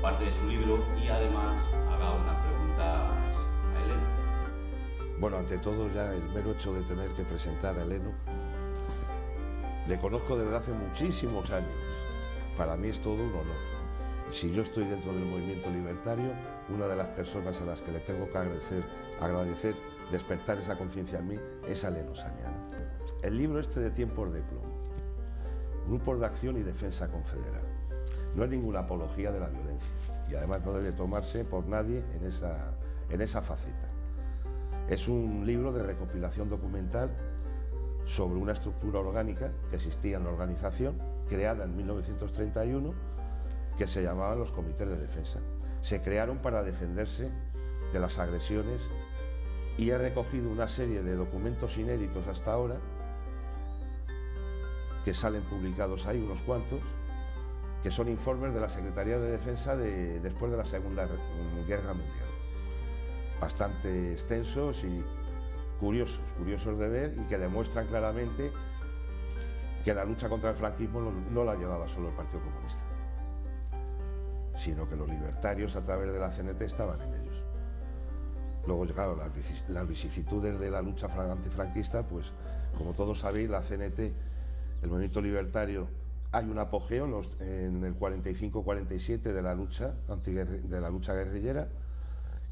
parte de su libro y además haga unas preguntas a Eleno. Bueno, ante todo ya el mero hecho de tener que presentar a Eleno, le conozco desde hace muchísimos años. Para mí es todo un honor. Si yo estoy dentro del movimiento libertario, una de las personas a las que le tengo que agradecer, agradecer despertar esa conciencia en mí es a Eleno Sañana. El libro este de Tiempos de Plomo, Grupos de Acción y Defensa Confederal. No es ninguna apología de la violencia y además no debe tomarse por nadie en esa, en esa faceta. Es un libro de recopilación documental sobre una estructura orgánica que existía en la organización, creada en 1931, que se llamaban los comités de defensa. Se crearon para defenderse de las agresiones y he recogido una serie de documentos inéditos hasta ahora, que salen publicados ahí unos cuantos, que son informes de la Secretaría de Defensa de, después de la Segunda Guerra Mundial. Bastante extensos y curiosos, curiosos de ver y que demuestran claramente que la lucha contra el franquismo no, la llevaba solo el Partido Comunista, sino que los libertarios a través de la CNT estaban en ellos. Luego, claro, las, las vicisitudes de la lucha antifranquista, pues como todos sabéis, la CNT, el movimiento libertario, hay un apogeo en, el 45-47 de la lucha de la lucha guerrillera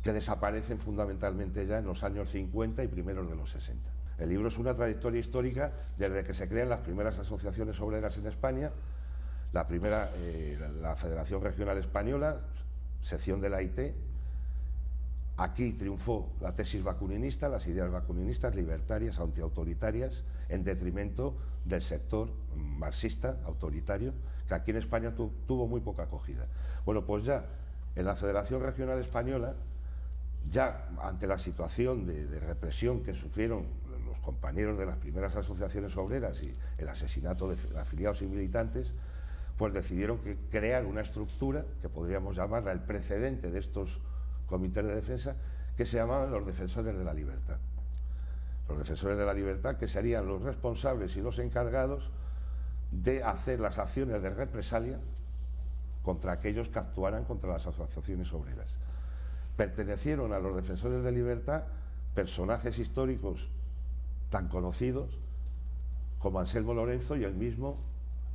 que desaparecen fundamentalmente ya en los años 50 y primeros de los 60. El libro es una trayectoria histórica desde que se crean las primeras asociaciones obreras en España, la primera, eh, la Federación Regional Española, sección de la IT, Aquí triunfó la tesis vacuninista, las ideas vacuninistas, libertarias, antiautoritarias, en detrimento del sector marxista, autoritario, que aquí en España tuvo muy poca acogida. Bueno, pues ya en la Federación Regional Española, ya ante la situación de, represión que sufrieron los compañeros de las primeras asociaciones obreras y el asesinato de afiliados y militantes, pues decidieron que crear una estructura que podríamos llamarla el precedente de estos comités de defensa que se llamaban los defensores de la libertad. Los defensores de la libertad que serían los responsables y los encargados de hacer las acciones de represalia contra aquellos que actuaran contra las asociaciones obreras. Pertenecieron a los defensores de libertad personajes históricos tan conocidos como Anselmo Lorenzo y el mismo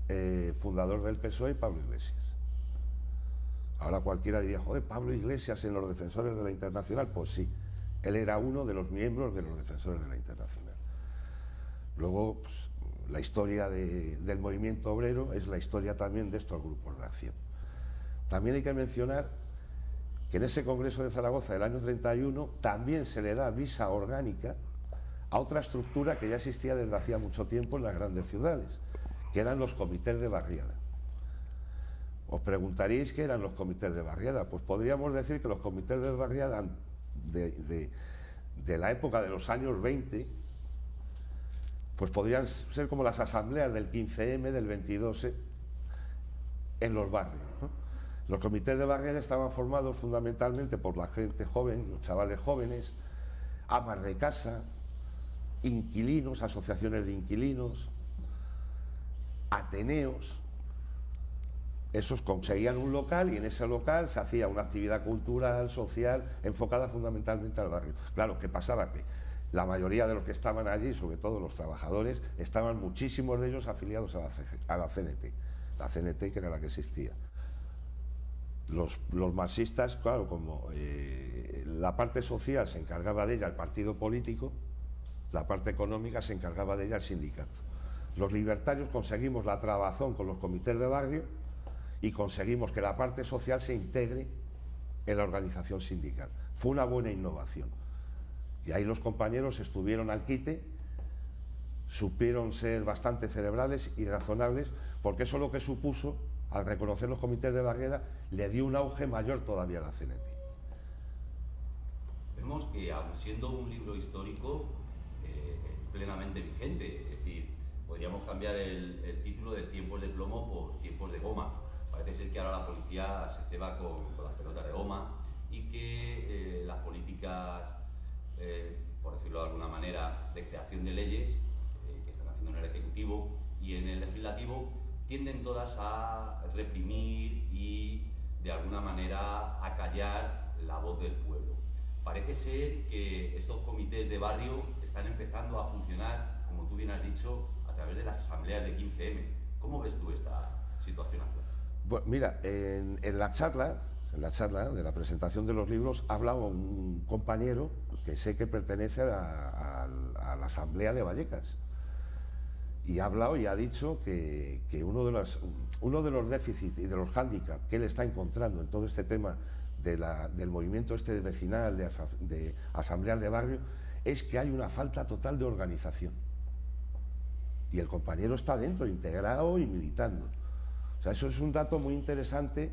eh, fundador del PSOE, Pablo Iglesias. Ahora cualquiera diría, joder, Pablo Iglesias en los defensores de la Internacional. Pues sí, él era uno de los miembros de los defensores de la Internacional. Luego, pues, la historia del movimiento obrero es la historia también de estos grupos de acción. También hay que mencionar que en ese Congreso de Zaragoza del año 31 también se le da visa orgánica a otra estructura que ya existía desde hacía mucho tiempo en las grandes ciudades, que eran los comités de barriada. Os preguntaréis qué eran los comités de barriada. Pues podríamos decir que los comités de barriada de, la época de los años 20, pues podrían ser como las asambleas del 15M, del 22 en los barrios. Los comités de barriada estaban formados fundamentalmente por la gente joven, los chavales jóvenes, amas de casa, inquilinos, asociaciones de inquilinos, ateneos, esos conseguían un local y en ese local se hacía una actividad cultural, social, enfocada fundamentalmente al barrio. Claro, ¿qué pasaba? Que la mayoría de los que estaban allí, sobre todo los trabajadores, estaban muchísimos de ellos afiliados a la, CNT, la CNT que era la que existía. Los, marxistas, claro, como eh, la parte social se encargaba de ella el partido político, la parte económica se encargaba de ella el sindicato. Los libertarios conseguimos la trabazón con los comités de barrio y conseguimos que la parte social se integre en la organización sindical. Fue una buena innovación. Y ahí los compañeros estuvieron al quite, supieron ser bastante cerebrales y razonables, porque eso lo que supuso, al reconocer los comités de barrera, le dio un auge mayor todavía a la CNT. reconocemos que, siendo un libro histórico, eh, plenamente vigente. Es decir, podríamos cambiar el, título de Tiempos de plomo por Tiempos de goma. Parece ser que ahora la policía se ceba con, las pelotas de goma y que eh, las políticas, eh, por decirlo de alguna manera, de creación de leyes que están haciendo en el Ejecutivo y en el Legislativo tienden todas a reprimir y de alguna manera a callar la voz del pueblo. Parece ser que estos comités de barrio están empezando a funcionar, como tú bien has dicho, a través de las asambleas de 15M. ¿Cómo ves tú esta situación actual? Mira, en, la charla, en la charla de la presentación de los libros, ha hablado un compañero que sé que pertenece a, la asamblea de Vallecas y ha hablado y ha dicho que, uno, de los, uno de los déficits y de los hándicaps que él está encontrando en todo este tema del movimiento este vecinal, de, asambleas de barrio, es que hay una falta total de organización. Y el compañero está dentro, integrado y militando. O sea, eso es un dato muy interesante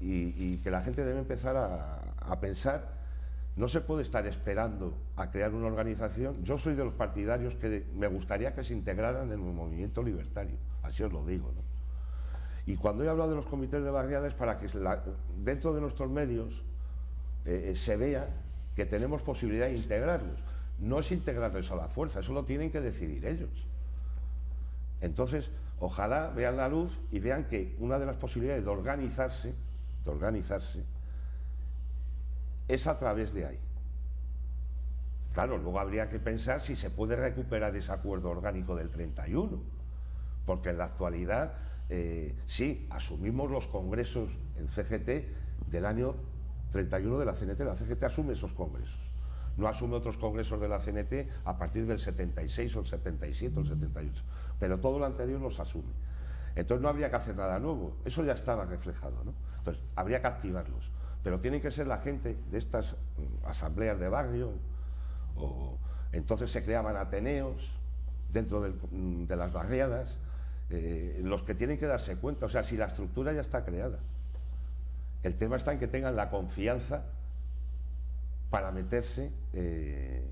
y, que la gente debe empezar a, pensar. No se puede estar esperando a crear una organización. Yo soy de los partidarios que me gustaría que se integraran en el movimiento libertario, así os lo digo. ¿no? Y cuando he hablado de los comités de barriadas, para que dentro de nuestros medios eh, eh, se vea que tenemos posibilidad de integrarlos. No es integrarlos a la fuerza, eso lo tienen que decidir ellos. Entonces, ojalá vean la luz y vean que una de las posibilidades de organizarse, de organizarse, es a través de ahí. Claro, luego habría que pensar si se puede recuperar ese acuerdo orgánico del 31, porque en la actualidad eh, sí, asumimos los congresos en CGT del año 31 de la CNT. La CGT asume esos congresos. No asume otros congresos de la CNT a partir del 76 o el 77 o el 78. Pero todo lo anterior los asume. Entonces no habría que hacer nada nuevo. Eso ya estaba reflejado. Entonces habría que activarlos. Pero tiene que ser la gente de estas mm, asambleas de barrio. O, entonces se creaban ateneos dentro mm, de las barriadas eh, los que tienen que darse cuenta, o sea, si la estructura ya está creada. El tema está en que tengan la confianza para meterse, eh,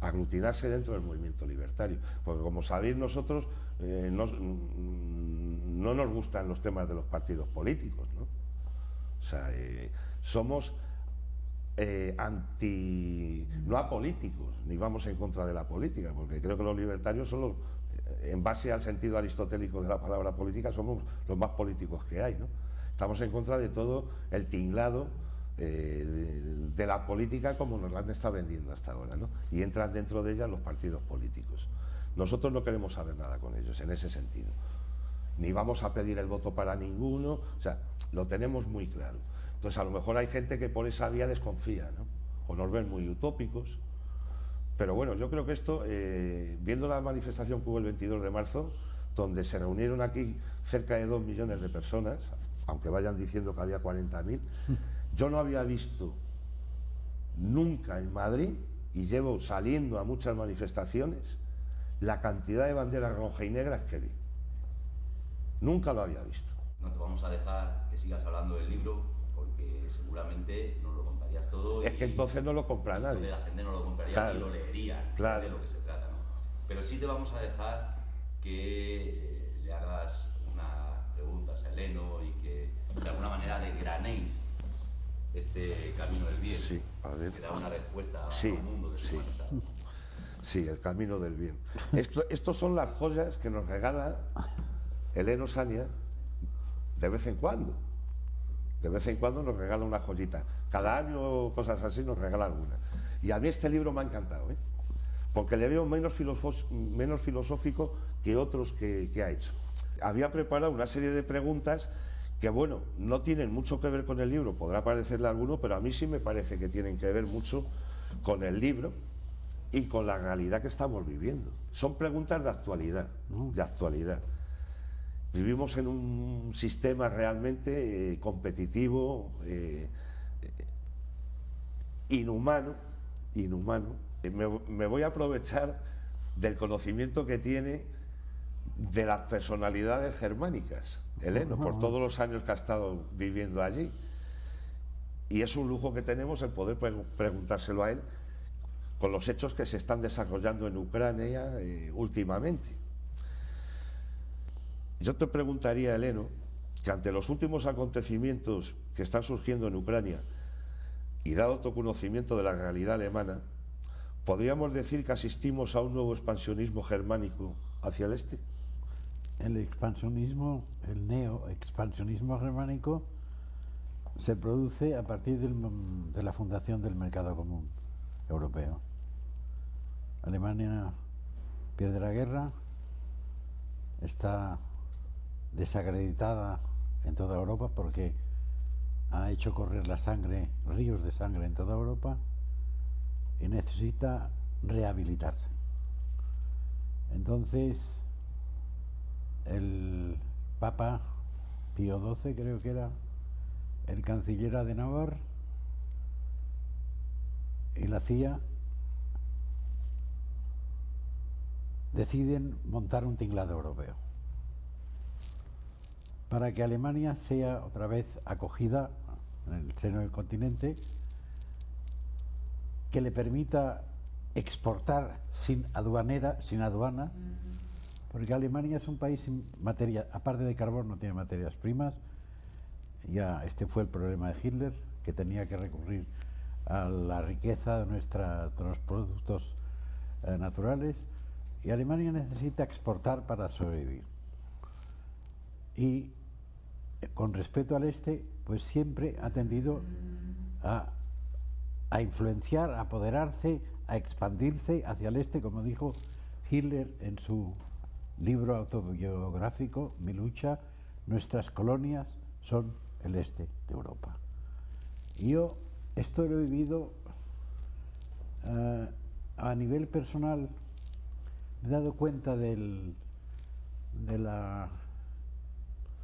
aglutinarse dentro del movimiento libertario. Porque como sabéis nosotros, eh, mm, no nos gustan los temas de los partidos políticos, ¿no? O sea, somos anti, no apolíticos, ni vamos en contra de la política, porque creo que los libertarios son los en base al sentido aristotélico de la palabra política, somos los más políticos que hay. ¿no? Estamos en contra de todo el tinglado eh, de, la política como nos la han estado vendiendo hasta ahora. ¿no? Y entran dentro de ella los partidos políticos. Nosotros no queremos saber nada con ellos en ese sentido. Ni vamos a pedir el voto para ninguno, o sea, lo tenemos muy claro. Entonces, a lo mejor hay gente que por esa vía desconfía, ¿no? O nos ven muy utópicos, pero bueno, yo creo que esto, eh, viendo la manifestación que hubo el 22 de marzo, donde se reunieron aquí cerca de dos millones de personas, aunque vayan diciendo que había 40.000, yo no había visto nunca en Madrid, y llevo saliendo a muchas manifestaciones, la cantidad de banderas rojas y negras que vi. Nunca lo había visto. No te vamos a dejar que sigas hablando del libro, porque seguramente nos lo contarías todo. Es que entonces no lo compra nadie. La gente no lo compraría y lo leería, claro. de lo que se trata. ¿no? Pero sí te vamos a dejar que le hagas una pregunta a Seleno y que de alguna manera desgranéis este camino del bien. Sí. Que da una respuesta al mundo de sí. Sí, el camino del bien. Esto, estos son las joyas que nos regala Eleno Sania de vez en cuando. De vez en cuando nos regala una joyita. Cada año, cosas así, nos regala alguna. Y a mí este libro me ha encantado, ¿eh? porque le veo menos, menos filosófico que otros que, ha hecho. Había preparado una serie de preguntas que, bueno, no tienen mucho que ver con el libro, podrá parecerle a alguno, pero a mí sí me parece que tienen que ver mucho con el libro y con la realidad que estamos viviendo. Son preguntas de actualidad, de actualidad. Vivimos en un sistema realmente eh, competitivo, eh, inhumano, inhumano. Me, voy a aprovechar del conocimiento que tiene de las personalidades germánicas, Heleno, por todos los años que ha estado viviendo allí. y es un lujo que tenemos el poder preguntárselo a él con los hechos que se están desarrollando en Ucrania eh, últimamente. Yo te preguntaría, Eleno, que ante los últimos acontecimientos que están surgiendo en Ucrania y dado tu conocimiento de la realidad alemana, ¿podríamos decir que asistimos a un nuevo expansionismo germánico hacia el este? El expansionismo, el neo-expansionismo germánico, se produce a partir de la fundación del mercado común europeo. Alemania pierde la guerra, está desacreditada en toda Europa porque ha hecho correr la sangre, ríos de sangre en toda Europa y necesita rehabilitarse. Entonces, el Papa Pío XII, creo que era, el canciller Adenauer y la CIA deciden montar un tinglado europeo para que Alemania sea otra vez acogida en el seno del continente, que le permita exportar sin aduanera, sin aduana, porque Alemania es un país sin materia, aparte de carbón no tiene materias primas. Ya este fue el problema de Hitler, que tenía que recurrir a la riqueza de, nuestra, los productos eh, naturales y Alemania necesita exportar para sobrevivir. Y eh, con respecto al este, pues siempre ha tendido a, a influenciar, a apoderarse, a expandirse hacia el este, como dijo Hitler en su libro autobiográfico, Mi lucha, nuestras colonias son el este de Europa. Y yo esto lo he vivido eh, a nivel personal, me he dado cuenta del, de, la,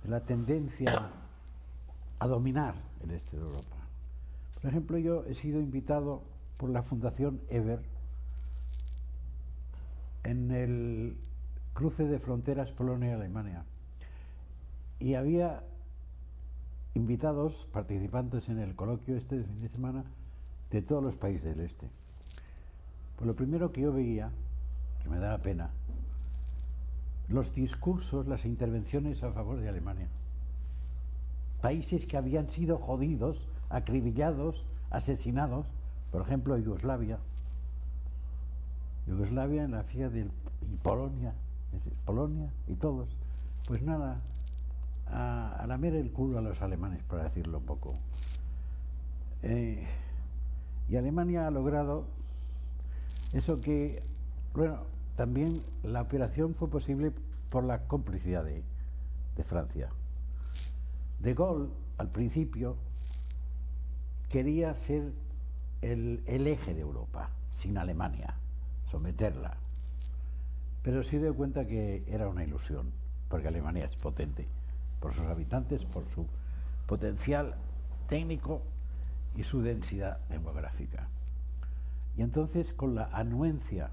de la tendencia a dominar el este de Europa. Por ejemplo, yo he sido invitado por la Fundación Ever en el cruce de fronteras Polonia-Alemania. Y había invitados, participantes en el coloquio este fin de semana, de todos los países del este. Pues lo primero que yo veía, que me daba pena, los discursos, las intervenciones a favor de Alemania. Países que habían sido jodidos, acribillados, asesinados, por ejemplo Yugoslavia. Yugoslavia en la fila de Polonia, Polonia y todos. Pues nada, a, lamer el culo a los alemanes, para decirlo un poco. Eh, y Alemania ha logrado eso que, bueno, también la operación fue posible por la complicidad de, de Francia. De Gaulle, al principio, quería ser el, el, eje de Europa, sin Alemania, someterla. Pero se dio cuenta que era una ilusión, porque Alemania es potente por sus habitantes, por su potencial técnico y su densidad demográfica. Y entonces con la anuencia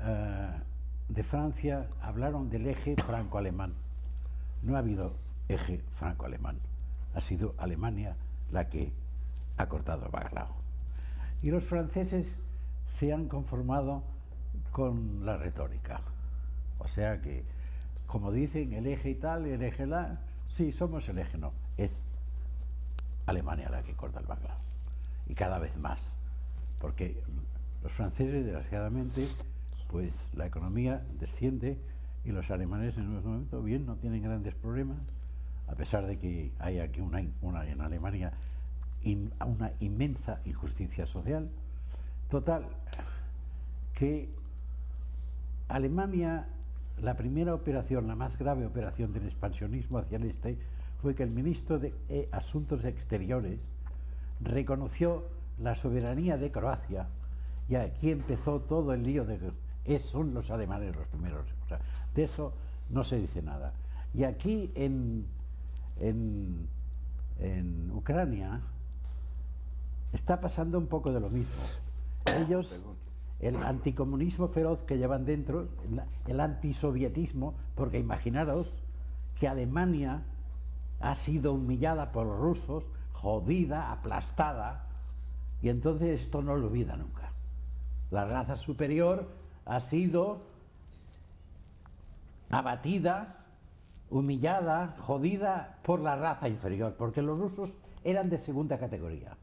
eh, de Francia hablaron del eje franco-alemán. No ha habido eje franco-alemán, ha sido Alemania la que ha cortado el baglao. Y los franceses se han conformado con la retórica. O sea que como dicen, el eje y tal, el eje la, sí, somos el eje, no, es Alemania la que corta el bacalao. Y cada vez más, porque los franceses, desgraciadamente, pues la economía desciende y los alemanes en unos momentos, bien, no tienen grandes problemas, a pesar de que hay aquí una, una en Alemania una inmensa injusticia social. Total, que Alemania la primera operación, la más grave operación del expansionismo hacia el este, fue que el ministro de eh, Asuntos Exteriores reconoció la soberanía de Croacia y aquí empezó todo el lío de que son los alemanes los primeros. de eso no se dice nada. Y aquí en, en, en Ucrania está pasando un poco de lo mismo. Ellos el anticomunismo feroz que llevan dentro, el antisovietismo, porque imaginaros que Alemania ha sido humillada por los rusos, jodida, aplastada, y entonces esto no lo olvida nunca. La raza superior ha sido abatida, humillada, jodida por la raza inferior, porque los rusos eran de segunda categoría.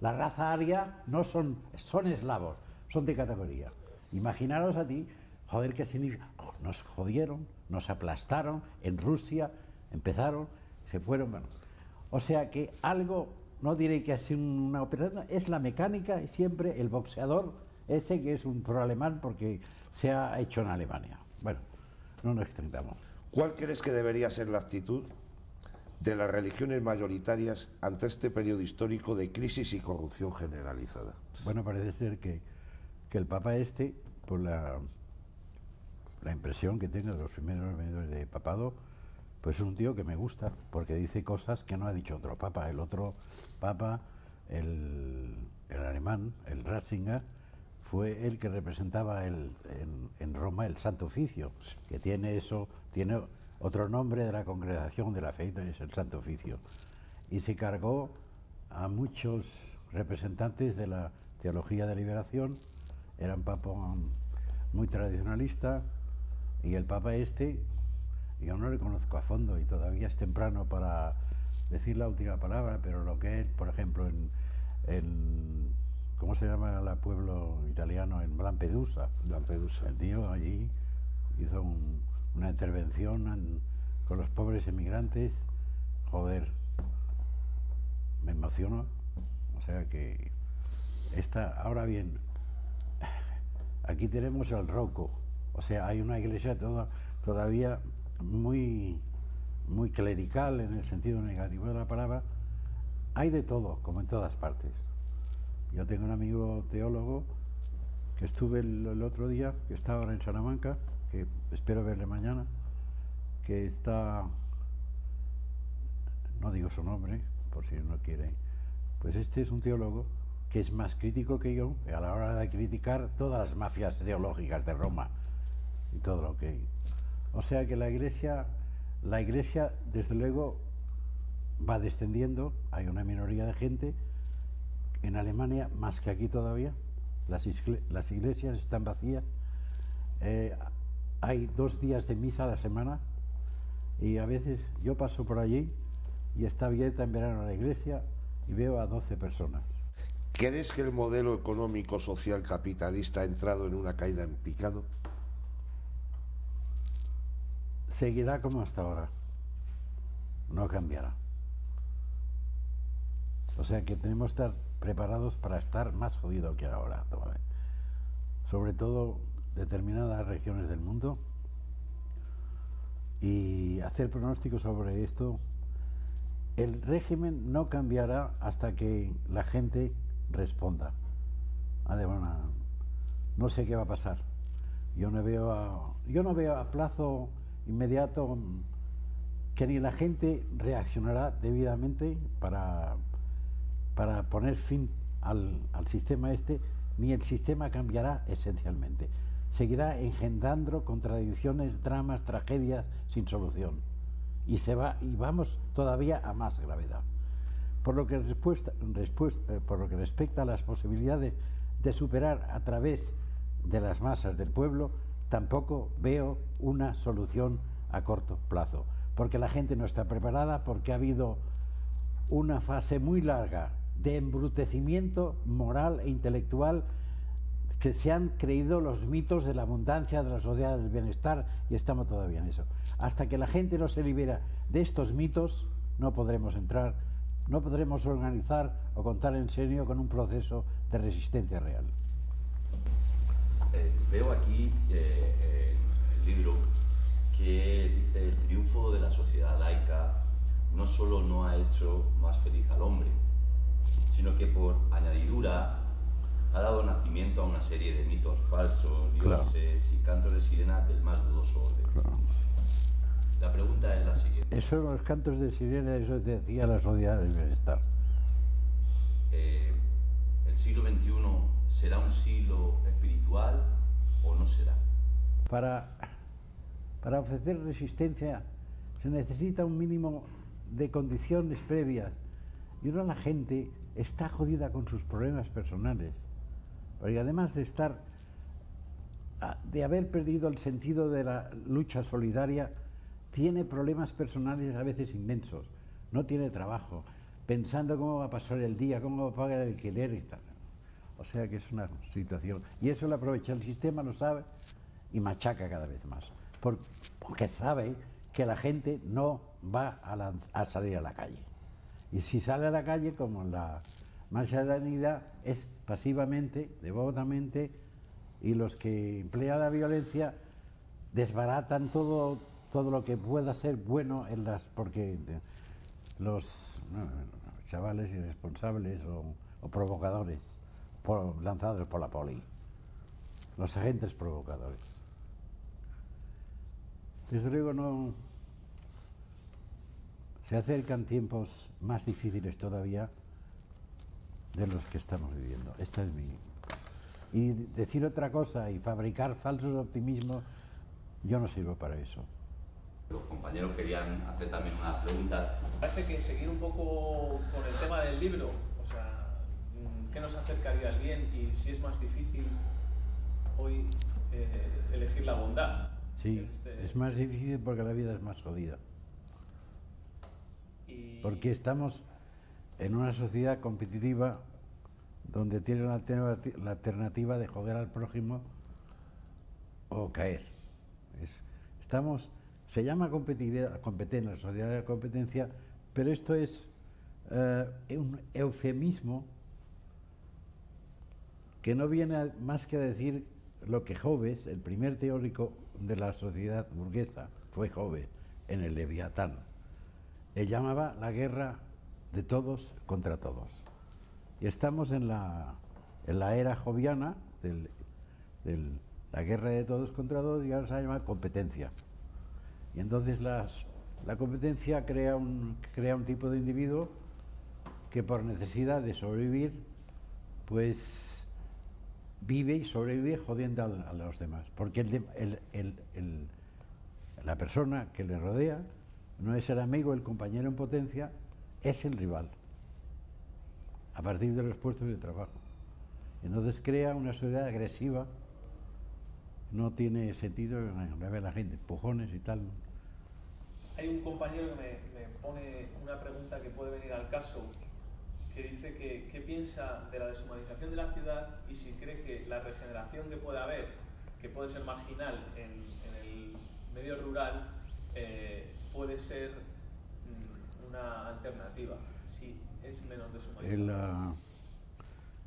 La raza aria no son, son eslavos, son de categoría. Imaginaros a ti, joder, ¿qué significa? Oh, nos jodieron, nos aplastaron en Rusia, empezaron, se fueron. Bueno. O sea que algo, no diré que es una operación, es la mecánica y siempre el boxeador, ese que es un pro-alemán porque se ha hecho en Alemania. Bueno, no nos extendamos. ¿Cuál crees que debería ser la actitud de las religiones mayoritarias ante este periodo histórico de crisis y corrupción generalizada? Bueno, parece ser que, que el Papa este, por la, impresión que tengo de los primeros medios de papado, pues es un tío que me gusta, porque dice cosas que no ha dicho otro Papa. El otro Papa, el, el alemán, el Ratzinger, fue el que representaba el, en, en, Roma el Santo Oficio, que tiene eso, tiene otro nombre de la congregación de la fe, es el Santo Oficio. Y se cargó a muchos representantes de la teología de liberación, eran papa muy tradicionalista, y el papa este, yo no le conozco a fondo y todavía es temprano para decir la última palabra, pero lo que es, por ejemplo, en, en ¿cómo se llama el pueblo italiano? En Lampedusa. Lampedusa. El tío allí hizo un, una intervención con los pobres emigrantes. Joder, me emociono. O sea que está, ahora bien, aquí tenemos el roco. O sea, hay una iglesia toda, todavía muy, muy clerical en el sentido negativo de la palabra. Hay de todo, como en todas partes. Yo tengo un amigo teólogo que estuve el, otro día, que está ahora en Salamanca, que espero verle mañana, que está, no digo su nombre, por si no quiere, pues este es un teólogo que es más crítico que yo a la hora de criticar todas las mafias teológicas de Roma y todo lo que O sea que la iglesia, la iglesia desde luego va descendiendo, hay una minoría de gente en Alemania, más que aquí todavía, las, iglesias están vacías. Eh, hay dos días de misa a la semana y a veces yo paso por allí y está abierta en verano la iglesia y veo a 12 personas. ¿Crees que el modelo económico social capitalista ha entrado en una caída en picado? Seguirá como hasta ahora. No cambiará. O sea que tenemos que estar preparados para estar más jodidos que ahora Sobre todo determinadas regiones del mundo y hacer pronósticos sobre esto. El régimen no cambiará hasta que la gente responda. no sé qué va a pasar. Yo no veo a, yo no veo a plazo inmediato que ni la gente reaccionará debidamente para para poner fin al, sistema este, ni el sistema cambiará esencialmente. Seguirá engendrando contradicciones, dramas, tragedias sin solución. Y, se va, y vamos todavía a más gravedad. Por lo, que respuesta, eh, por lo que respecta a las posibilidades de superar a través de las masas del pueblo, tampoco veo una solución a corto plazo, porque la gente no está preparada, porque ha habido una fase muy larga de embrutecimiento moral e intelectual que se han creído los mitos de la abundancia, de la sociedad del bienestar, y estamos todavía en eso. Hasta que la gente no se libera de estos mitos, no podremos entrar, no podremos organizar o contar en serio con un proceso de resistencia real. Eh, veo aquí eh, el libro que dice el triunfo de la sociedad laica no solo no ha hecho más feliz al hombre, sino que por añadidura ha dado nacimiento a una serie de mitos falsos, dioses y cantos de sirena del más dudoso orden. La pregunta es la siguiente. Esos los cantos de sirena, eso decía la sociedad del bienestar. Eh, ¿El siglo XXI será un siglo espiritual o no será? Para, para ofrecer resistencia se necesita un mínimo de condiciones previas Y ahora la gente está jodida con sus problemas personales. Porque además de estar, ah, de haber perdido el sentido de la lucha solidaria, tiene problemas personales a veces inmensos. No tiene trabajo, pensando cómo va a pasar el día, cómo va a pagar el alquiler y tal. O sea que es una situación. Y eso lo aprovecha el sistema, lo sabe, y machaca cada vez más. Porque sabe que la gente no va a, salir a la calle. Y si sale a la calle, como la marcha de la unidad, es pasivamente, devotamente, y los que emplean la violencia desbaratan todo, todo lo que pueda ser bueno en las. porque los chavales irresponsables o, provocadores lanzados por la poli, los agentes provocadores. Desde luego no, se acercan tiempos más difíciles todavía de los que estamos viviendo. Esta es mi. Y decir otra cosa y fabricar falsos optimismos, yo no sirvo para eso. Los compañeros querían hacer también una pregunta. Parece que seguir un poco con el tema del libro, o sea, ¿qué nos acercaría al bien y si es más difícil hoy eh, elegir la bondad? Sí, este es más difícil porque la vida es más jodida. Porque estamos en una sociedad competitiva donde tiene la, alternativa de joder al prójimo o caer. estamos, se llama competitividad, competencia, la sociedad de competencia, pero esto es eh, un eufemismo que no viene más que a decir lo que Hobbes, el primer teórico de la sociedad burguesa, fue Hobbes en el Leviatán. Él llamaba la guerra de todos contra todos. Y estamos en la, en la era joviana de la guerra de todos contra todos y ahora se llama competencia. Y entonces la competencia crea un, crea un tipo de individuo que por necesidad de sobrevivir, pues vive y sobrevive jodiendo a, los demás. Porque la persona que le rodea no es el amigo, el compañero en potencia, es el rival, a partir de los puestos de trabajo. Entonces crea una sociedad agresiva, no tiene sentido, me ve la gente, empujones y tal. Hay un compañero que me, pone una pregunta que puede venir al caso, que dice que qué piensa de la deshumanización de la ciudad y si cree que la regeneración que puede haber, que puede ser marginal en, el medio rural, eh, puede ser mm, una alternativa, si es menos deshumanización.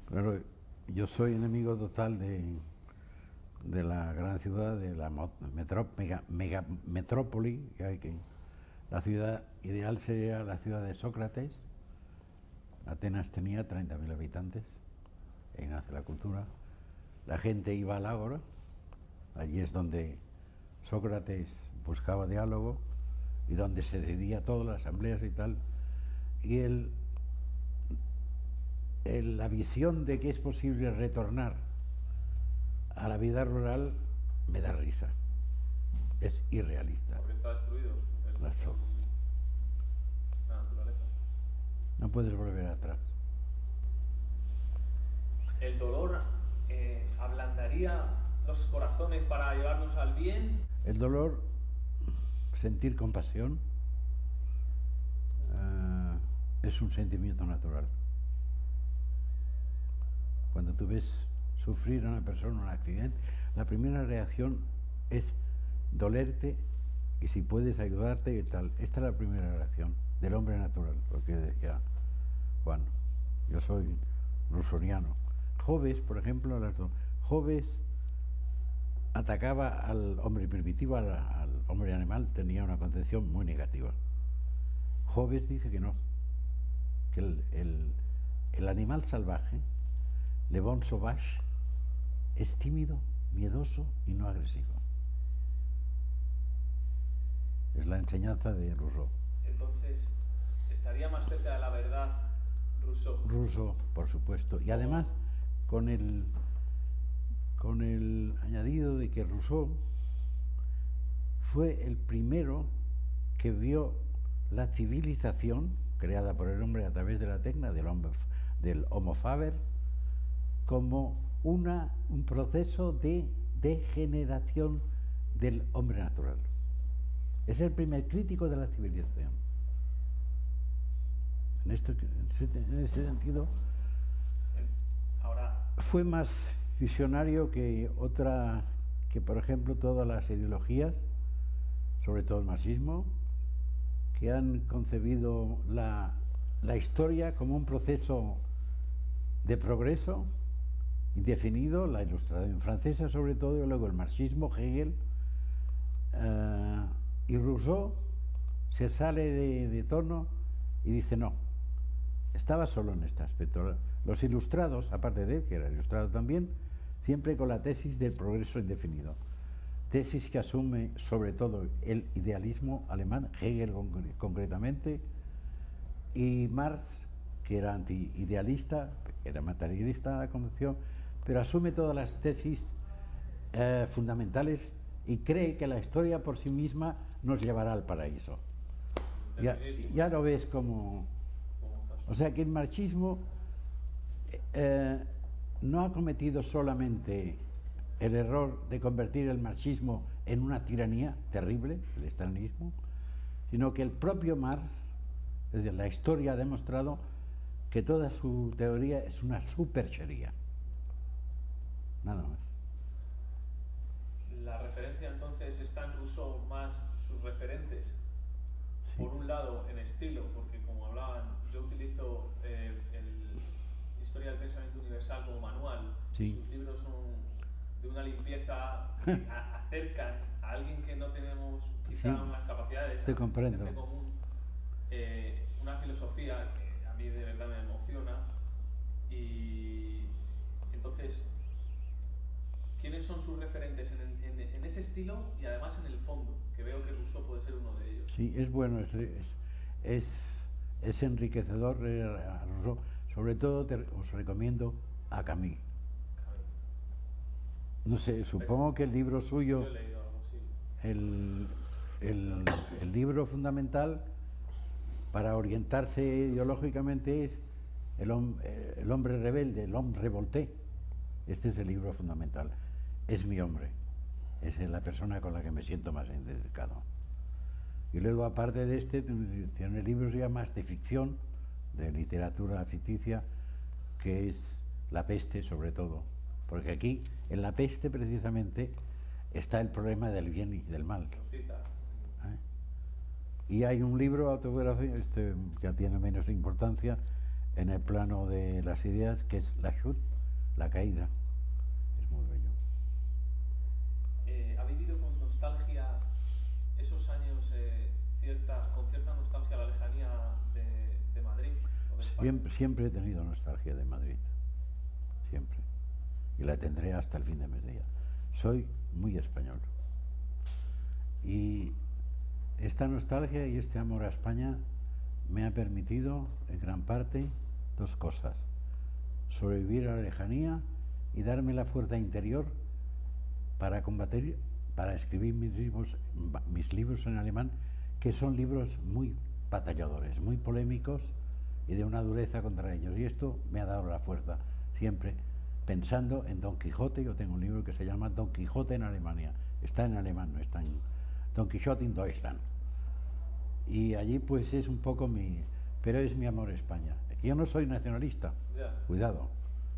claro, yo soy enemigo total de, de la gran ciudad, de la metrópoli, que hay que, la ciudad ideal sería la ciudad de Sócrates. Atenas tenía 30.000 habitantes, nace la cultura. La gente iba al ágora, allí es donde Sócrates buscaba diálogo y donde se decidía todo, las asambleas y tal. Y el, la visión de que es posible retornar a la vida rural me da risa. Es irrealista. Porque está destruido No puedes volver atrás. ¿El dolor eh, ablandaría los corazones para llevarnos al bien? El dolor sentir compasión eh, es un sentimiento natural. Cuando tú ves sufrir a una persona un accidente, la primera reacción es dolerte y si puedes ayudarte y tal. Esta es la primera reacción del hombre natural, porque decía Juan, yo soy rusoniano. Joves, por ejemplo, Joves atacaba al hombre primitivo, al, hombre animal, tenía una concepción muy negativa. Joves dice que no, que el, animal salvaje, le bon sauvage, es tímido, miedoso y no agresivo. Es la enseñanza de Rousseau. Entonces, ¿estaría más cerca de la verdad Rousseau? Rousseau, por supuesto. Y además, con el con el añadido de que Rousseau fue el primero que vio la civilización creada por el hombre a través de la tecna del, hombre, del Homo faber, como una, un proceso de degeneración del hombre natural. Es el primer crítico de la civilización. En, este, en ese sentido, Ahora, fue más visionario que otra, que por ejemplo todas las ideologías, sobre todo el marxismo, que han concebido la, la historia como un proceso de progreso indefinido, la ilustración francesa sobre todo, y luego el marxismo, Hegel, eh, y Rousseau se sale de, tono y dice no, estaba solo en este aspecto. Los ilustrados, aparte de él, que era ilustrado también, siempre con la tesis del progreso indefinido. Tesis que asume sobre todo el idealismo alemán, Hegel concre- concretamente, y Marx, que era anti-idealista, era materialista la concepción, pero asume todas las tesis eh, fundamentales y cree que la historia por sí misma nos llevará al paraíso. Ya, lo ves como... O sea que el marxismo eh, no ha cometido solamente el error de convertir el marxismo en una tiranía terrible, el estalinismo, sino que el propio Marx, es decir, la historia ha demostrado que toda su teoría es una superchería. Nada más. La referencia entonces está en Rousseau más sus referentes. Por un lado, en estilo, porque como hablaban, yo utilizo eh, el Historia del Pensamiento Universal como manual. Sí. Sus libros son de una limpieza que acercan a alguien que no tenemos quizá Sí. unas capacidades. Te comprendo. común, eh, una filosofía que a mí de verdad me emociona. Y entonces, ¿quiénes son sus referentes en, en- en ese estilo y además en el fondo? Que veo que Rousseau puede ser uno de ellos. Sí, es bueno, es, es, es, es enriquecedor a Rousseau. Sobre todo te- os recomiendo a Camille. No sé, supongo que el libro suyo, el, el- el libro fundamental para orientarse ideológicamente es el, eh, el hombre rebelde, el hombre revolté. Este es el libro fundamental. Es mi hombre. Es la persona con la que me siento más identificado. Y luego, aparte de este, tiene libros ya más de ficción, de literatura ficticia, que es La peste, sobre todo. Porque aquí, en La peste, precisamente, está el problema del bien y del mal. ¿eh? Y hay un libro autobiográfico, este ya tiene menos importancia en el plano de las ideas, que es La Chute, la caída. Es muy bello. Eh, ¿Ha vivido con nostalgia esos años, eh, con cierta nostalgia la lejanía de, de Madrid? Siempre, siempre he tenido nostalgia de Madrid. Siempre. Y la tendré hasta el fin de mes día. Soy muy español. Y esta nostalgia y este amor a España me ha permitido, en gran parte, dos cosas. Sobrevivir a la lejanía y darme la fuerza interior para combatir, para escribir mis libros, mis libros en alemán, que son libros muy batalladores, muy polémicos y de una dureza contra ellos. Y esto me ha dado la fuerza, siempre pensando en Don Quijote. Yo tengo un libro que se llama Don Quijote en Alemania. Está en alemán, no está en Don Quijote in Deutschland. Y allí pues es un poco mi... Pero es mi amor a España. Yo no soy nacionalista, cuidado,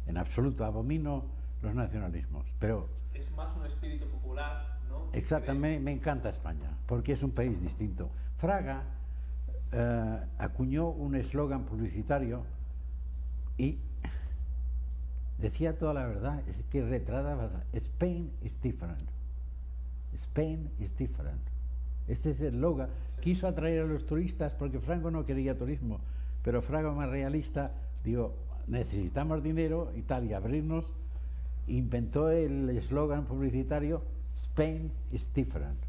en absoluto, abomino los nacionalismos, pero Es más un espíritu popular, ¿no? Exactamente, me encanta España, porque es un país distinto. Fraga eh, acuñó un eslogan publicitario y decía toda la verdad, es que retrataba, Spain is different. Spain is different. Este es el eslogan. Quiso atraer a los turistas porque Franco no quería turismo, pero Fraga más realista, digo, necesitamos dinero y tal, y abrirnos, inventó el eslogan publicitario Spain is different.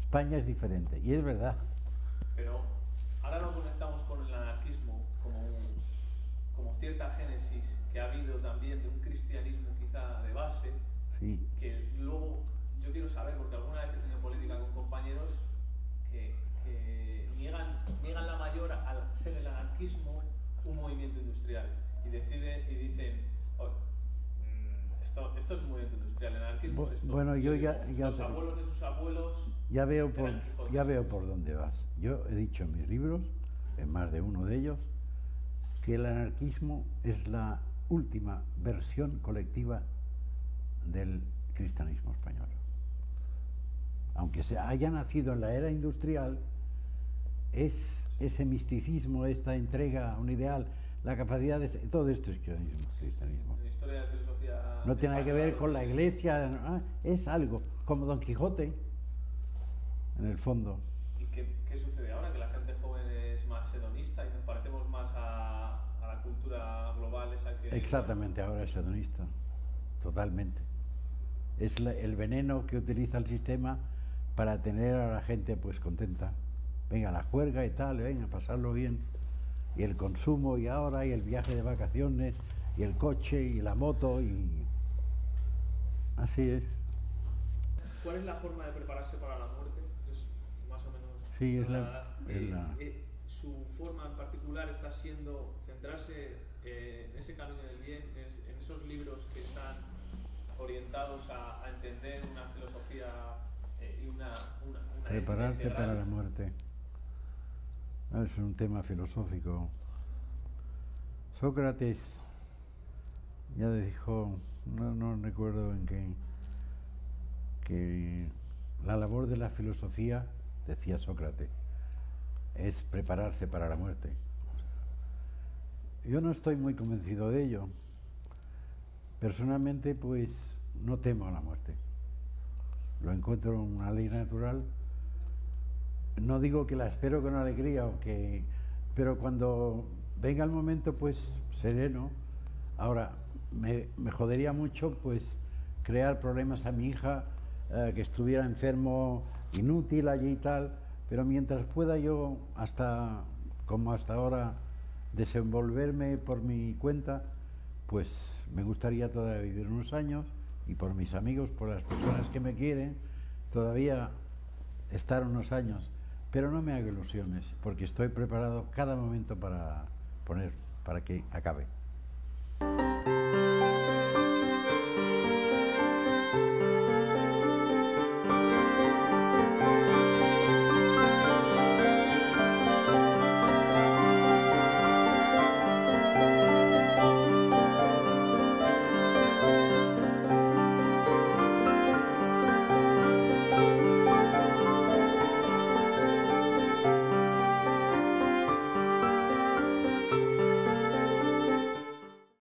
España es diferente. Y es verdad. Pero ahora lo conectamos con el anarquismo como, un- como cierta génesis que ha habido también de un cristianismo quizá de base, Sí. que luego yo quiero saber, porque alguna vez he tenido política con compañeros que, que niegan, niegan la mayor al ser el anarquismo un movimiento industrial y decide y dicen oh, esto, esto, es un movimiento industrial, el anarquismo es esto. Bueno, yo ya, ya los abuelos de sus abuelos ya veo por ya veo por dónde vas. Yo he dicho en mis libros, en más de uno de ellos, que el anarquismo es la última versión colectiva del cristianismo español. Aunque se haya nacido en la era industrial, es ese misticismo, esta entrega a un ideal, la capacidad de... Todo esto es cristianismo. cristianismo. no tiene nada que ver con la iglesia, ah, es algo, como Don Quijote, en el fondo. ¿Y qué, sucede ahora? Que la gente joven es más hedonista y nos parecemos más a, la cultura global esa que... Exactamente, ahora es hedonista, totalmente. Es el veneno que utiliza el sistema para tener a la gente pues contenta venga la juerga y tal, venga, pasarlo bien. Y el consumo y ahora, y el viaje de vacaciones, y el coche, y la moto, y así es. ¿Cuál es la forma de prepararse para la muerte? Es más o menos... Sí, es la... Eh, eh, su forma en particular está siendo centrarse eh, en ese camino del bien, en esos libros que están orientados a, entender una filosofía y una, una, Prepararse para la muerte. Ah, es un tema filosófico. Sócrates ya dijo, no, recuerdo en qué, que la labor de la filosofía, decía Sócrates, es prepararse para la muerte. Yo no estoy muy convencido de ello. Personalmente, pues no temo a la muerte. Lo encuentro una ley natural no digo que la espero con alegría, pero cuando venga el momento, pues sereno. Ahora, me, jodería mucho, pues, crear problemas a mi hija, eh, que estuviera enfermo, inútil allí y tal, pero mientras pueda yo, hasta como hasta ahora, desenvolverme por mi cuenta, pues me gustaría todavía vivir unos años y por mis amigos, por las personas que me quieren, todavía estar unos años pero no me hago ilusiones, porque estoy preparado cada momento para poner, para que acabe.